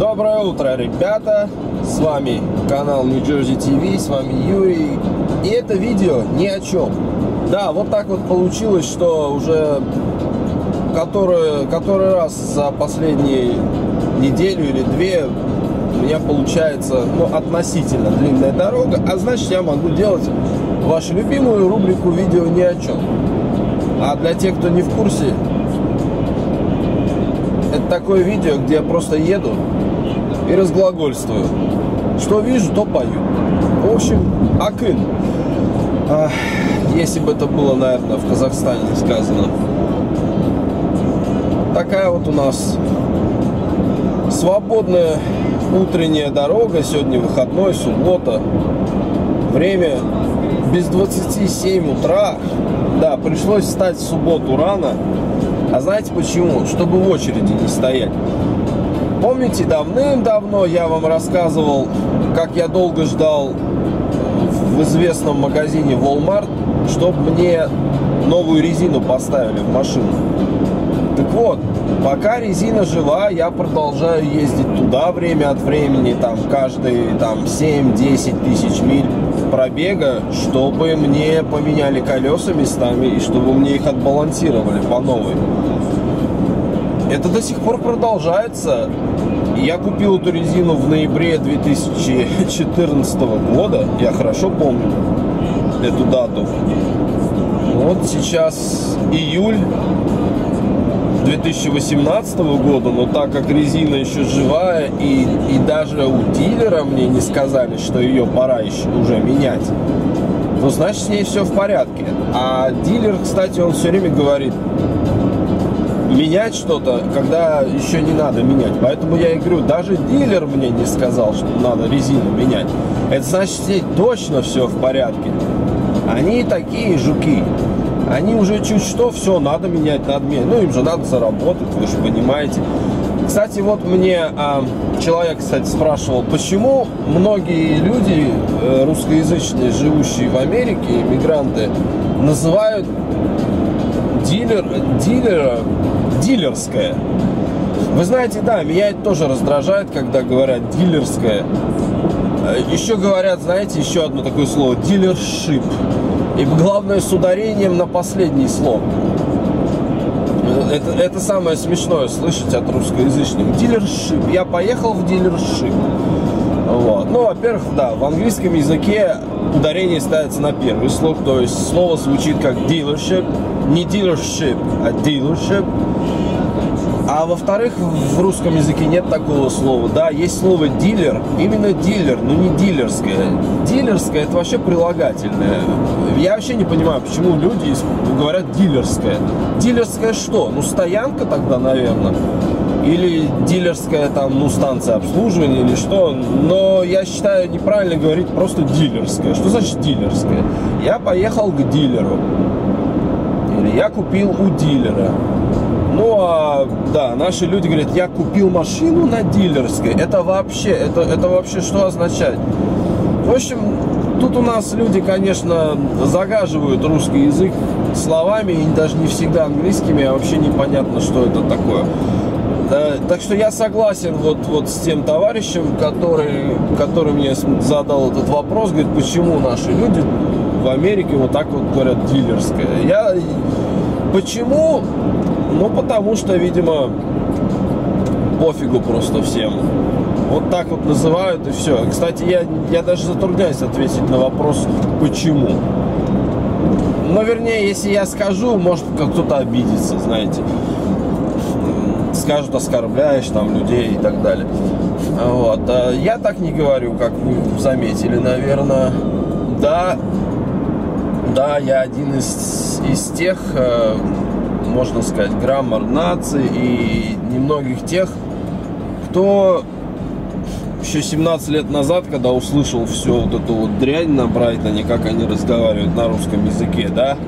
Доброе утро, ребята! С вами канал New Jersey TV, с вами Юрий. И это видео ни о чем. Да, вот так вот получилось, что уже который, который раз за последние неделю или две у меня получается ну, относительно длинная дорога, а значит я могу делать вашу любимую рубрику видео ни о чем. А для тех, кто не в курсе, это такое видео, где я просто еду и разглагольствую. Что вижу, то пою. В общем, акын. А, если бы это было, наверное, в Казахстане сказано. Такая вот у нас свободная утренняя дорога. Сегодня выходной, суббота. Время без 27 утра. Да, пришлось встать в субботу рано. А знаете почему? Чтобы в очереди не стоять. Помните, давным-давно я вам рассказывал, как я долго ждал в известном магазине Walmart, чтобы мне новую резину поставили в машину. Так вот, пока резина жива, я продолжаю ездить туда время от времени, там каждые там 7-10 тысяч миль пробега, чтобы мне поменяли колеса местами и чтобы мне их отбалансировали по новой. Это до сих пор продолжается. Я купил эту резину в ноябре 2014 года. Я хорошо помню эту дату. Вот сейчас июль 2018 года, но так как резина еще живая и, и даже у дилера мне не сказали, что ее пора еще уже менять, ну значит с ней все в порядке. А дилер, кстати, он все время говорит, менять что-то, когда еще не надо менять. Поэтому я и говорю, даже дилер мне не сказал, что надо резину менять. Это значит, здесь точно все в порядке. Они такие жуки. Они уже чуть что, все, надо менять, надо менять. Ну, им же надо заработать, вы же понимаете. Кстати, вот мне а, человек, кстати, спрашивал, почему многие люди э, русскоязычные, живущие в Америке, иммигранты, называют дилер, дилера дилерская. Вы знаете, да, меня это тоже раздражает, когда говорят дилерская. Э, еще говорят, знаете, еще одно такое слово, дилершип. И главное с ударением на последний слово. Э, это, это самое смешное слышать от русскоязычных. Дилершип. Я поехал в дилершип. Вот. Ну, во-первых, да, в английском языке ударение ставится на первый слог, то есть слово звучит как dealership, не dealership, а dealership. А во-вторых, в русском языке нет такого слова. Да, есть слово дилер, именно дилер, но не дилерское. Дилерское это вообще прилагательное. Я вообще не понимаю, почему люди говорят дилерское. Дилерское что? Ну, стоянка тогда, наверное. Или дилерская там, ну, станция обслуживания или что. Но я считаю неправильно говорить просто дилерское. Что значит дилерское? Я поехал к дилеру. Или я купил у дилера. Ну, а, да, наши люди говорят, я купил машину на дилерской. Это вообще, это, это вообще что означает? В общем, тут у нас люди, конечно, загаживают русский язык словами, и даже не всегда английскими, а вообще непонятно, что это такое. Так что я согласен вот, вот с тем товарищем, который, который мне задал этот вопрос, говорит, почему наши люди в Америке вот так вот говорят дилерская. Я почему ну, потому что, видимо, пофигу просто всем. Вот так вот называют и все. Кстати, я, я даже затрудняюсь ответить на вопрос, почему. Но, вернее, если я скажу, может как кто-то обидится, знаете. Скажут, оскорбляешь там людей и так далее. Вот. А я так не говорю, как вы заметили, наверное. Да, да, я один из, из тех, э, можно сказать, граммар нации и немногих тех, кто еще 17 лет назад, когда услышал всю вот эту вот дрянь на Брайтоне, как они разговаривают на русском языке, да,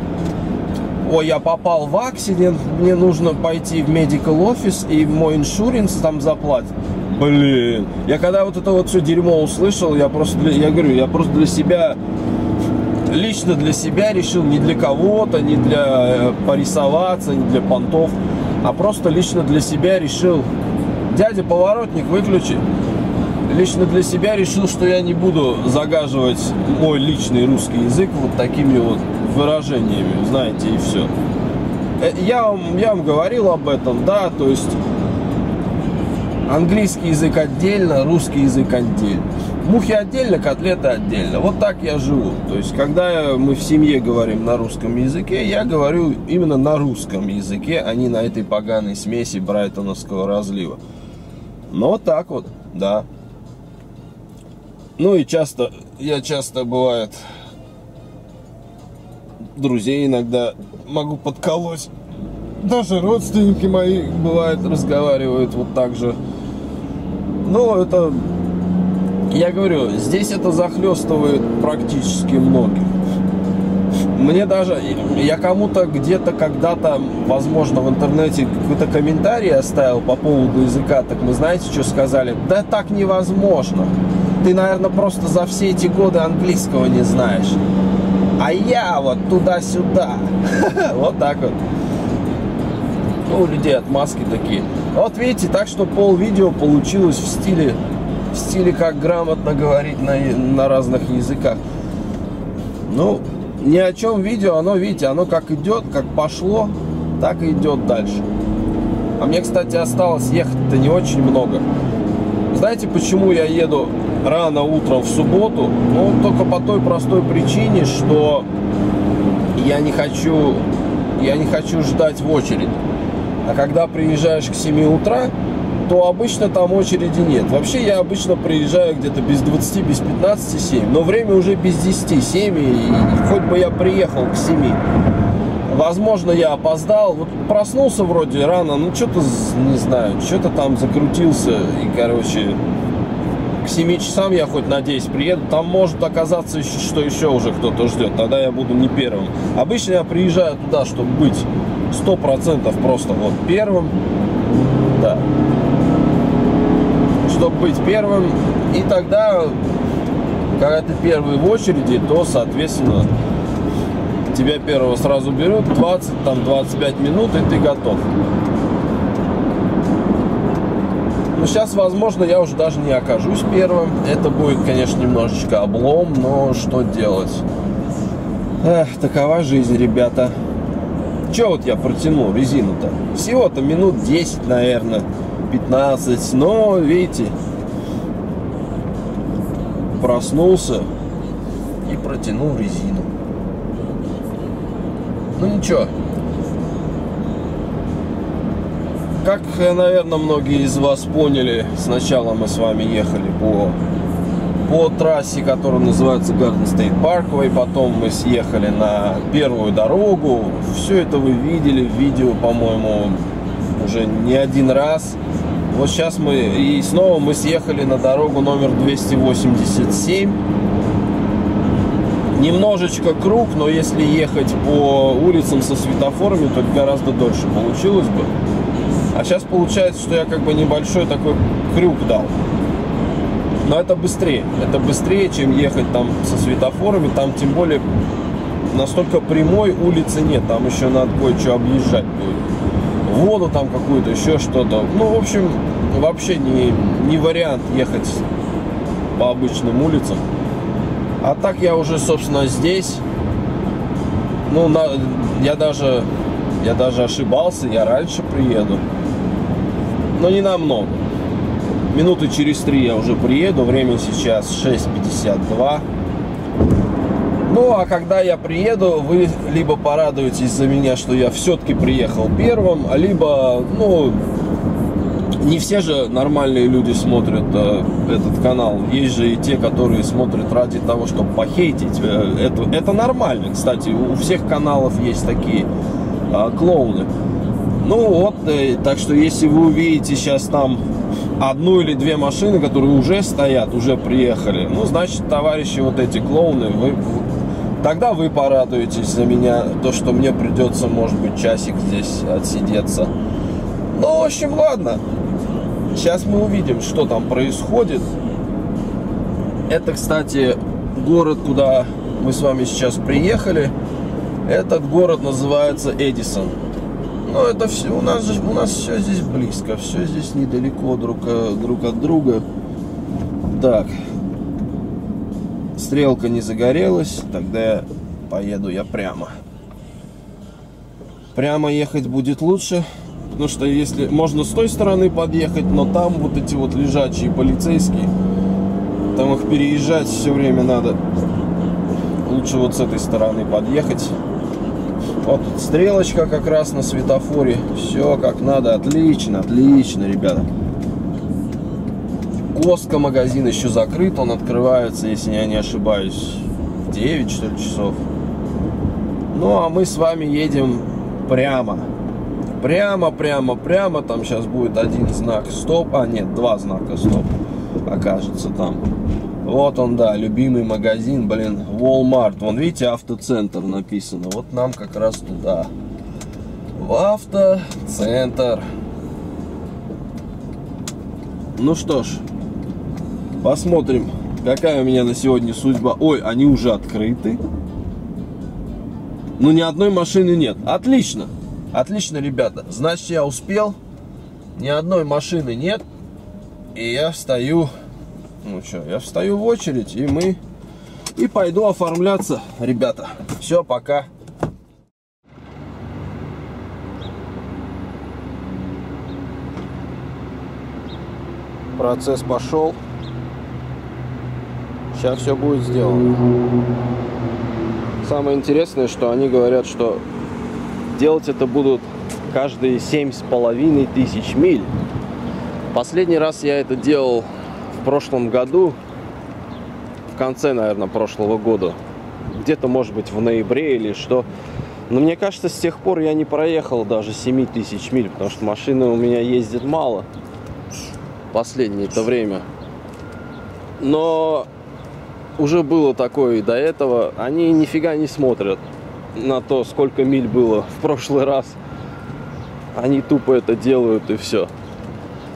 ой, я попал в акцидент, мне нужно пойти в medical офис и мой иншуренс там заплатит. Блин, я когда вот это вот все дерьмо услышал, я просто, я говорю, я просто для себя лично для себя решил, не для кого-то, не для э, порисоваться, не для понтов, а просто лично для себя решил, Дядя поворотник выключи. Лично для себя решил, что я не буду загаживать мой личный русский язык вот такими вот выражениями, знаете, и все. Э, я вам, я вам говорил об этом, да, то есть английский язык отдельно, русский язык отдельно. Мухи отдельно, котлеты отдельно. Вот так я живу. То есть, когда мы в семье говорим на русском языке, я говорю именно на русском языке, а не на этой поганой смеси брайтоновского разлива. Но вот так вот, да. Ну и часто, я часто бывает, друзей иногда могу подколоть. Даже родственники мои, бывает, разговаривают вот так же. Ну, это я говорю, здесь это захлестывает практически многих. Мне даже, я кому-то где-то когда-то, возможно, в интернете какой-то комментарий оставил по поводу языка, так мы знаете, что сказали? Да так невозможно. Ты, наверное, просто за все эти годы английского не знаешь. А я вот туда-сюда. Вот так вот. Ну, у людей отмазки такие. Вот видите, так что пол видео получилось в стиле в стиле, как грамотно говорить на, на разных языках. Ну, ни о чем видео, оно, видите, оно как идет, как пошло, так и идет дальше. А мне, кстати, осталось ехать-то не очень много. Знаете, почему я еду рано утром в субботу? Ну, только по той простой причине, что я не хочу, я не хочу ждать в очередь. А когда приезжаешь к 7 утра, то обычно там очереди нет. Вообще я обычно приезжаю где-то без 20, без 15, 7. Но время уже без 10, 7. И, хоть бы я приехал к 7. Возможно, я опоздал. Вот проснулся вроде рано, ну что-то, не знаю, что-то там закрутился. И, короче, к 7 часам я хоть, надеюсь, приеду. Там может оказаться, что еще уже кто-то ждет. Тогда я буду не первым. Обычно я приезжаю туда, чтобы быть 100% просто вот первым. Да чтобы быть первым. И тогда, когда ты первый в очереди, то, соответственно, тебя первого сразу берут 20, там 25 минут, и ты готов. Но сейчас, возможно, я уже даже не окажусь первым. Это будет, конечно, немножечко облом, но что делать? Эх, такова жизнь, ребята. Че вот я протянул резину-то? Всего-то минут 10, наверное. 15, но, видите, проснулся и протянул резину. Ну ничего. Как, наверное, многие из вас поняли, сначала мы с вами ехали по, по трассе, которая называется Garden State Parkway, потом мы съехали на первую дорогу. Все это вы видели в видео, по-моему, уже не один раз. Вот сейчас мы и снова мы съехали на дорогу номер 287. Немножечко круг, но если ехать по улицам со светофорами, то гораздо дольше получилось бы. А сейчас получается, что я как бы небольшой такой крюк дал. Но это быстрее. Это быстрее, чем ехать там со светофорами. Там тем более настолько прямой улицы нет. Там еще надо кое-что объезжать будет воду там какую-то, еще что-то. Ну, в общем, вообще не, не вариант ехать по обычным улицам. А так я уже, собственно, здесь. Ну, на, я даже я даже ошибался, я раньше приеду. Но не намного. Минуты через три я уже приеду. Время сейчас 6.52. Ну, а когда я приеду, вы либо порадуетесь за меня, что я все-таки приехал первым, либо, ну, не все же нормальные люди смотрят э, этот канал. Есть же и те, которые смотрят ради того, чтобы похейтить. Э, это, это нормально, кстати. У всех каналов есть такие э, клоуны. Ну вот, э, так что если вы увидите сейчас там одну или две машины, которые уже стоят, уже приехали, ну, значит, товарищи вот эти клоуны, вы, Тогда вы порадуетесь за меня, то, что мне придется, может быть, часик здесь отсидеться. Ну, в общем, ладно. Сейчас мы увидим, что там происходит. Это, кстати, город, куда мы с вами сейчас приехали. Этот город называется Эдисон. Ну, это все, у нас же, у нас все здесь близко, все здесь недалеко друг, э, друг от друга. Так, стрелка не загорелась, тогда поеду я прямо. Прямо ехать будет лучше, потому что если можно с той стороны подъехать, но там вот эти вот лежачие полицейские, там их переезжать все время надо. Лучше вот с этой стороны подъехать. Вот стрелочка как раз на светофоре. Все как надо. Отлично, отлично, ребята. Костка магазин еще закрыт. Он открывается, если я не ошибаюсь, в 9 что ли часов. Ну, а мы с вами едем прямо. Прямо, прямо, прямо. Там сейчас будет один знак стоп. А, нет, два знака стоп окажется там. Вот он, да, любимый магазин, блин, Walmart. Вон, видите, автоцентр написано. Вот нам как раз туда. В автоцентр. Ну что ж, посмотрим, какая у меня на сегодня судьба. Ой, они уже открыты. Ну, ни одной машины нет. Отлично. Отлично, ребята. Значит, я успел. Ни одной машины нет. И я встаю ну что, я встаю в очередь, и мы... И пойду оформляться, ребята. Все, пока. Процесс пошел. Сейчас все будет сделано. Самое интересное, что они говорят, что делать это будут каждые семь с половиной тысяч миль. Последний раз я это делал в прошлом году, в конце, наверное, прошлого года, где-то, может быть, в ноябре или что. Но мне кажется, с тех пор я не проехал даже 7 тысяч миль, потому что машины у меня ездит мало последнее это время. Но уже было такое и до этого. Они нифига не смотрят на то, сколько миль было в прошлый раз. Они тупо это делают и все.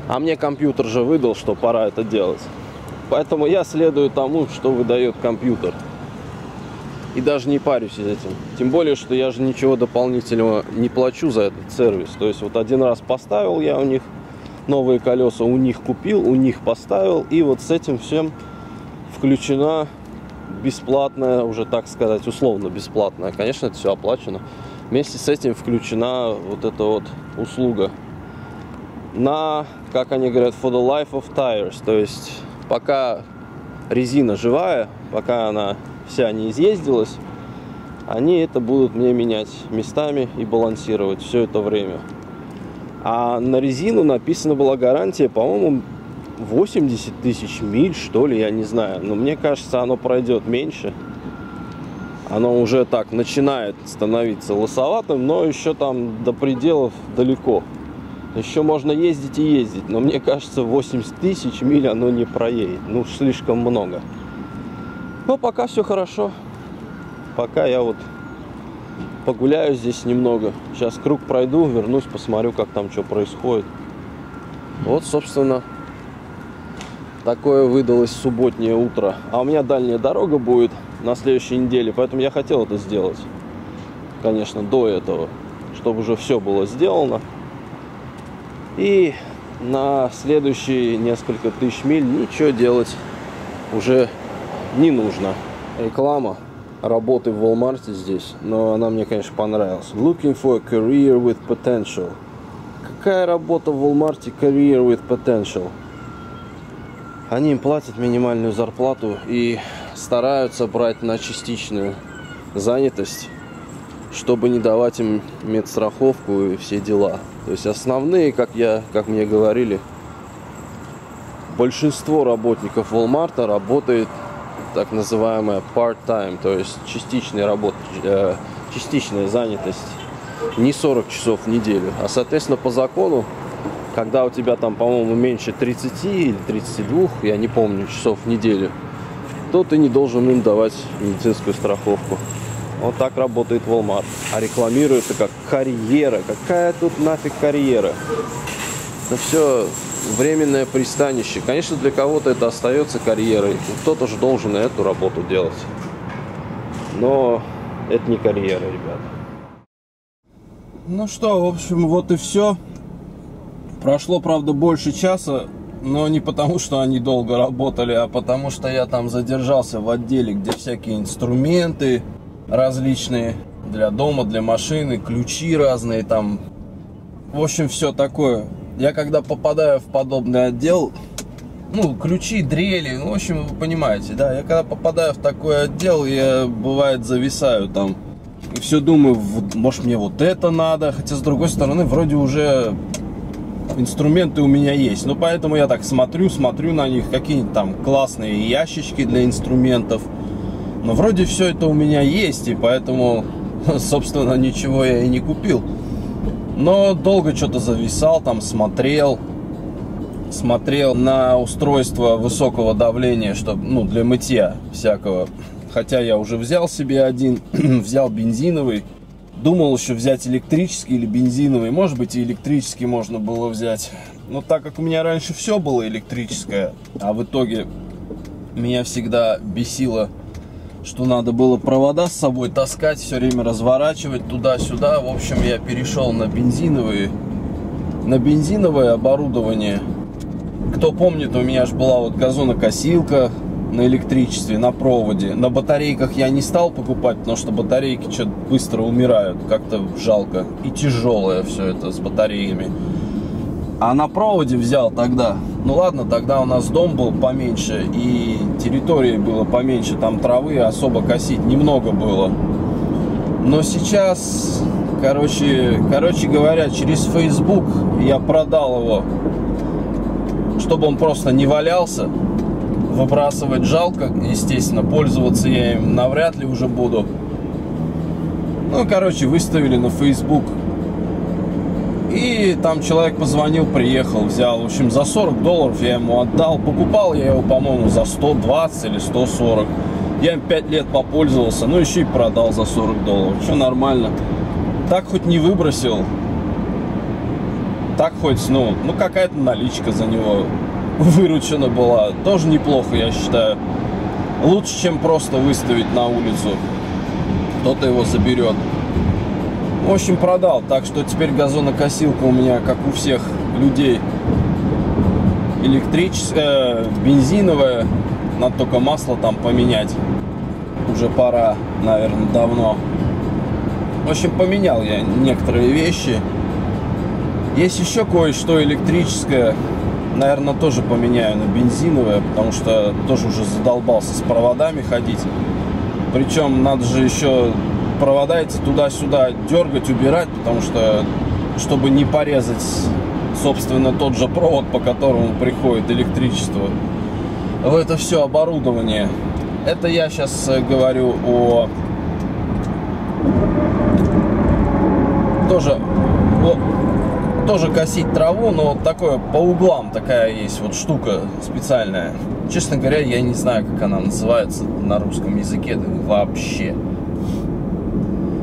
А мне компьютер же выдал, что пора это делать. Поэтому я следую тому, что выдает компьютер. И даже не парюсь этим. Тем более, что я же ничего дополнительного не плачу за этот сервис. То есть вот один раз поставил я у них новые колеса, у них купил, у них поставил. И вот с этим всем включена бесплатная, уже так сказать, условно бесплатная. Конечно, это все оплачено. Вместе с этим включена вот эта вот услуга на, как они говорят, for the life of tires. То есть пока резина живая, пока она вся не изъездилась, они это будут мне менять местами и балансировать все это время. А на резину написана была гарантия, по-моему, 80 тысяч миль, что ли, я не знаю. Но мне кажется, оно пройдет меньше. Оно уже так начинает становиться лосоватым, но еще там до пределов далеко. Еще можно ездить и ездить, но мне кажется, 80 тысяч миль оно не проедет. Ну, слишком много. Но пока все хорошо. Пока я вот погуляю здесь немного. Сейчас круг пройду, вернусь, посмотрю, как там что происходит. Вот, собственно, такое выдалось субботнее утро. А у меня дальняя дорога будет на следующей неделе, поэтому я хотел это сделать. Конечно, до этого, чтобы уже все было сделано. И на следующие несколько тысяч миль ничего делать уже не нужно. Реклама работы в Walmart здесь, но она мне, конечно, понравилась. Looking for a career with potential. Какая работа в Walmart career with potential? Они им платят минимальную зарплату и стараются брать на частичную занятость, чтобы не давать им медстраховку и все дела. То есть основные, как, я, как мне говорили, большинство работников Walmart работает так называемая part-time, то есть частичная работа, э, частичная занятость, не 40 часов в неделю. А, соответственно, по закону, когда у тебя там, по-моему, меньше 30 или 32, я не помню, часов в неделю, то ты не должен им давать медицинскую страховку. Вот так работает Walmart. А рекламирует это как карьера. Какая тут нафиг карьера? Это все временное пристанище. Конечно, для кого-то это остается карьерой. Кто-то же должен эту работу делать. Но это не карьера, ребят. Ну что, в общем, вот и все. Прошло, правда, больше часа, но не потому, что они долго работали, а потому, что я там задержался в отделе, где всякие инструменты различные для дома, для машины, ключи разные там. В общем, все такое. Я когда попадаю в подобный отдел, ну, ключи, дрели, ну, в общем, вы понимаете, да, я когда попадаю в такой отдел, я, бывает, зависаю там, и все думаю, может, мне вот это надо, хотя, с другой стороны, вроде уже инструменты у меня есть, ну, поэтому я так смотрю, смотрю на них, какие-нибудь там классные ящички для инструментов, но вроде все это у меня есть, и поэтому, собственно, ничего я и не купил. Но долго что-то зависал, там смотрел, смотрел на устройство высокого давления, чтобы, ну, для мытья всякого. Хотя я уже взял себе один, взял бензиновый. Думал еще взять электрический или бензиновый. Может быть, и электрический можно было взять. Но так как у меня раньше все было электрическое, а в итоге меня всегда бесило, что надо было провода с собой таскать, все время разворачивать туда-сюда. В общем, я перешел на бензиновые, на бензиновое оборудование – кто помнит, у меня же была вот газонокосилка на электричестве, на проводе. На батарейках я не стал покупать, потому что батарейки что-то быстро умирают, как-то жалко. И тяжелое все это с батареями. А на проводе взял тогда. Ну ладно, тогда у нас дом был поменьше, и территории было поменьше, там травы особо косить немного было. Но сейчас, короче, короче говоря, через Facebook я продал его чтобы он просто не валялся. Выбрасывать жалко, естественно, пользоваться я им навряд ли уже буду. Ну, короче, выставили на Facebook. И там человек позвонил, приехал, взял. В общем, за 40 долларов я ему отдал. Покупал я его, по-моему, за 120 или 140. Я им 5 лет попользовался, ну еще и продал за 40 долларов. Что нормально. Так хоть не выбросил, так хоть, ну, ну какая-то наличка за него выручена была. Тоже неплохо, я считаю. Лучше, чем просто выставить на улицу. Кто-то его заберет. В общем, продал. Так что теперь газонокосилка у меня, как у всех людей, электрическая, э, бензиновая. Надо только масло там поменять. Уже пора, наверное, давно. В общем, поменял я некоторые вещи. Есть еще кое-что электрическое. Наверное, тоже поменяю на бензиновое, потому что тоже уже задолбался с проводами ходить. Причем надо же еще провода эти туда-сюда дергать, убирать, потому что, чтобы не порезать, собственно, тот же провод, по которому приходит электричество. В это все оборудование. Это я сейчас э, говорю о тоже о тоже косить траву, но такое по углам такая есть вот штука специальная. Честно говоря, я не знаю, как она называется на русском языке вообще.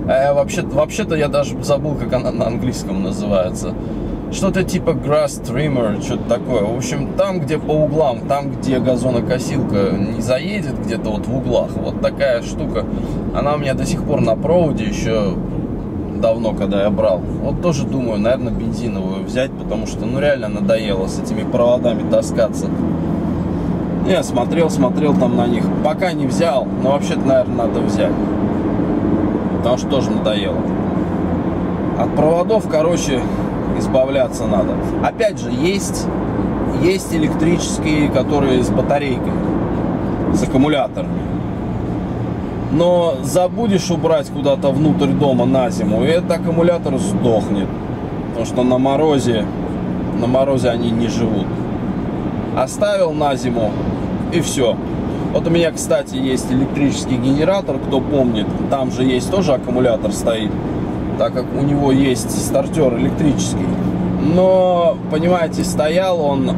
А вообще, вообще-то я даже забыл, как она на английском называется. Что-то типа grass trimmer, что-то такое. В общем, там, где по углам, там, где газонокосилка не заедет, где-то вот в углах, вот такая штука. Она у меня до сих пор на проводе еще давно, когда я брал. Вот тоже думаю, наверное, бензиновую взять, потому что, ну, реально надоело с этими проводами таскаться. Я смотрел, смотрел там на них. Пока не взял, но вообще-то, наверное, надо взять. Потому что тоже надоело. От проводов, короче, избавляться надо. Опять же, есть, есть электрические, которые с батарейкой, с аккумуляторами но забудешь убрать куда-то внутрь дома на зиму, и этот аккумулятор сдохнет. Потому что на морозе, на морозе они не живут. Оставил на зиму, и все. Вот у меня, кстати, есть электрический генератор, кто помнит. Там же есть тоже аккумулятор стоит, так как у него есть стартер электрический. Но, понимаете, стоял он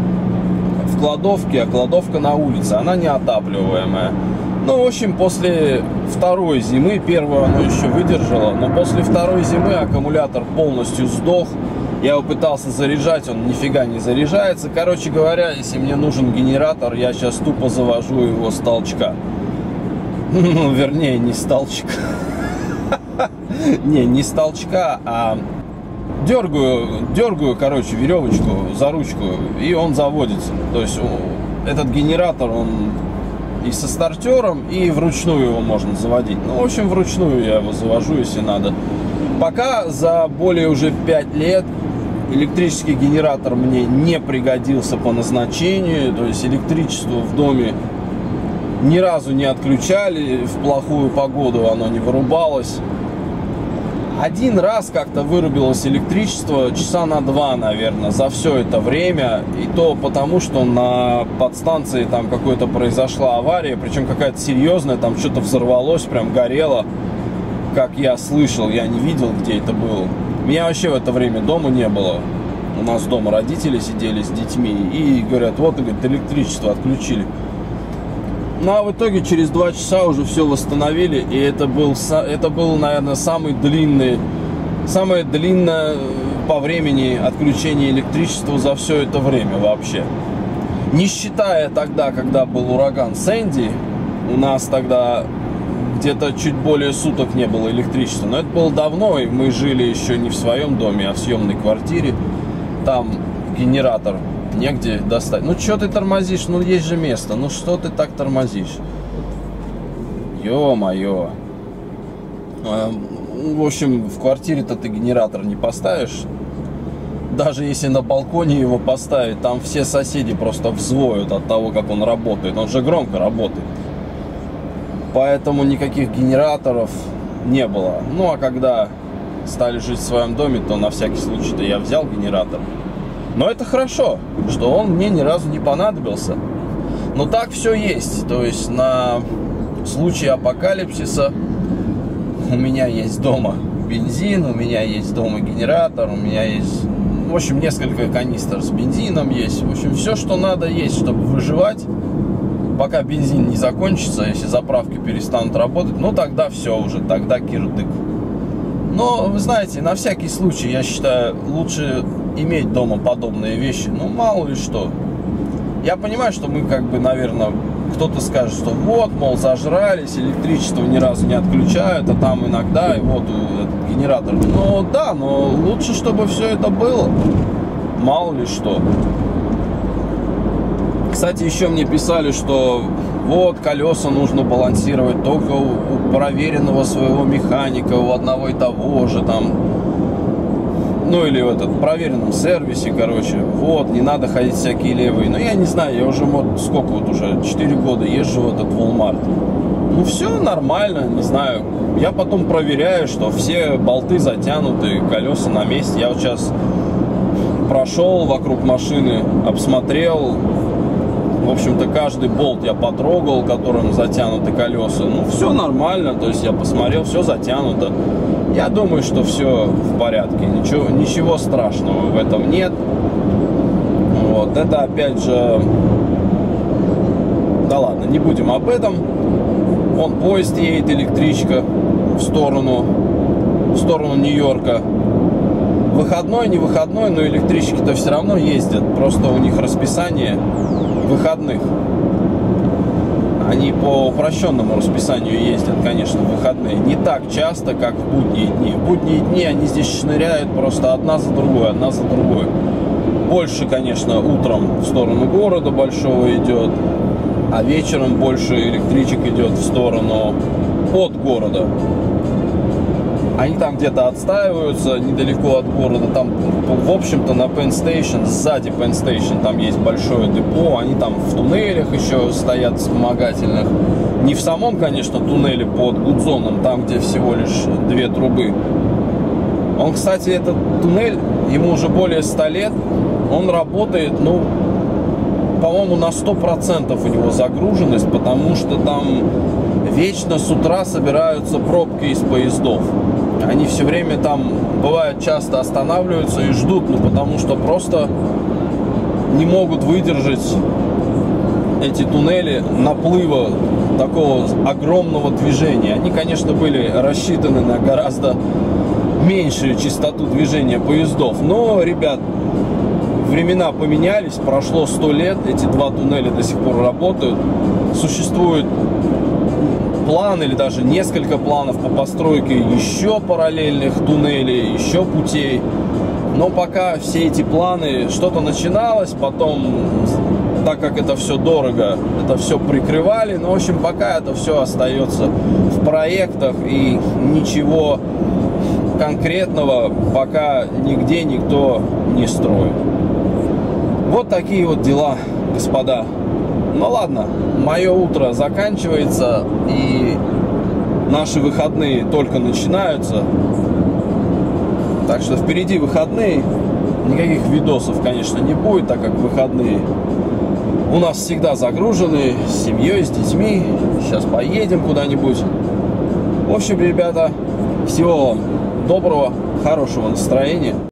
в кладовке, а кладовка на улице, она неотапливаемая. Ну, в общем, после второй зимы, первую оно еще выдержало, но после второй зимы аккумулятор полностью сдох. Я его пытался заряжать, он нифига не заряжается. Короче говоря, если мне нужен генератор, я сейчас тупо завожу его с толчка. Ну, вернее, не с толчка. Не, не с толчка, а дергаю, дергаю, короче, веревочку за ручку, и он заводится. То есть этот генератор, он и со стартером, и вручную его можно заводить. Ну, в общем, вручную я его завожу, если надо. Пока за более уже 5 лет электрический генератор мне не пригодился по назначению, то есть электричество в доме ни разу не отключали, в плохую погоду оно не вырубалось. Один раз как-то вырубилось электричество часа на два, наверное, за все это время. И то потому, что на подстанции там какой-то произошла авария, причем какая-то серьезная, там что-то взорвалось, прям горело. Как я слышал, я не видел, где это было. Меня вообще в это время дома не было. У нас дома родители сидели с детьми и говорят, вот, говорит, электричество отключили. Ну а в итоге через два часа уже все восстановили, и это был, это был, наверное, самый длинный, самое длинное э, по времени отключение электричества за все это время вообще. Не считая тогда, когда был ураган Сэнди, у нас тогда где-то чуть более суток не было электричества. Но это было давно, и мы жили еще не в своем доме, а в съемной квартире. Там генератор негде достать. Ну, что ты тормозишь? Ну, есть же место. Ну, что ты так тормозишь? Ё-моё. А, в общем, в квартире-то ты генератор не поставишь. Даже если на балконе его поставить, там все соседи просто взвоют от того, как он работает. Он же громко работает. Поэтому никаких генераторов не было. Ну, а когда стали жить в своем доме, то на всякий случай-то я взял генератор. Но это хорошо, что он мне ни разу не понадобился. Но так все есть. То есть на случай апокалипсиса у меня есть дома бензин, у меня есть дома генератор, у меня есть, в общем, несколько канистр с бензином есть. В общем, все, что надо есть, чтобы выживать. Пока бензин не закончится, если заправки перестанут работать, ну тогда все уже, тогда кирдык. Но, вы знаете, на всякий случай, я считаю, лучше иметь дома подобные вещи. Ну, мало ли что. Я понимаю, что мы как бы, наверное, кто-то скажет, что вот, мол, зажрались, электричество ни разу не отключают, а там иногда, и вот этот генератор. Ну да, но лучше, чтобы все это было. Мало ли что. Кстати, еще мне писали, что вот колеса нужно балансировать только у, у проверенного своего механика, у одного и того же там ну или в этот проверенном сервисе, короче, вот, не надо ходить всякие левые. Но я не знаю, я уже вот сколько вот уже, 4 года езжу в этот Walmart. Ну все нормально, не знаю. Я потом проверяю, что все болты затянуты, колеса на месте. Я вот сейчас прошел вокруг машины, обсмотрел. В общем-то, каждый болт я потрогал, которым затянуты колеса. Ну, все нормально, то есть я посмотрел, все затянуто. Я думаю, что все в порядке, ничего, ничего страшного в этом нет. Вот, это опять же... Да ладно, не будем об этом. Он поезд едет, электричка в сторону, в сторону Нью-Йорка. Выходной, не выходной, но электрички-то все равно ездят. Просто у них расписание выходных. Они по упрощенному расписанию ездят, конечно, в выходные. Не так часто, как в будние дни. В будние дни они здесь шныряют просто одна за другой, одна за другой. Больше, конечно, утром в сторону города большого идет, а вечером больше электричек идет в сторону от города. Они там где-то отстаиваются недалеко от города. Там, в общем-то, на Penn Station, сзади Penn Station, там есть большое депо. Они там в туннелях еще стоят вспомогательных. Не в самом, конечно, туннеле под Гудзоном, там, где всего лишь две трубы. Он, кстати, этот туннель, ему уже более 100 лет, он работает, ну, по-моему, на 100% у него загруженность, потому что там вечно с утра собираются пробки из поездов. Они все время там, бывает, часто останавливаются и ждут, ну, потому что просто не могут выдержать эти туннели наплыва такого огромного движения. Они, конечно, были рассчитаны на гораздо меньшую частоту движения поездов. Но, ребят, времена поменялись, прошло сто лет, эти два туннеля до сих пор работают. Существует план или даже несколько планов по постройке еще параллельных туннелей, еще путей. Но пока все эти планы, что-то начиналось, потом, так как это все дорого, это все прикрывали. Но, в общем, пока это все остается в проектах и ничего конкретного пока нигде никто не строит. Вот такие вот дела, господа. Ну ладно, мое утро заканчивается и наши выходные только начинаются. Так что впереди выходные. Никаких видосов, конечно, не будет, так как выходные у нас всегда загружены с семьей, с детьми. Сейчас поедем куда-нибудь. В общем, ребята, всего вам доброго, хорошего настроения.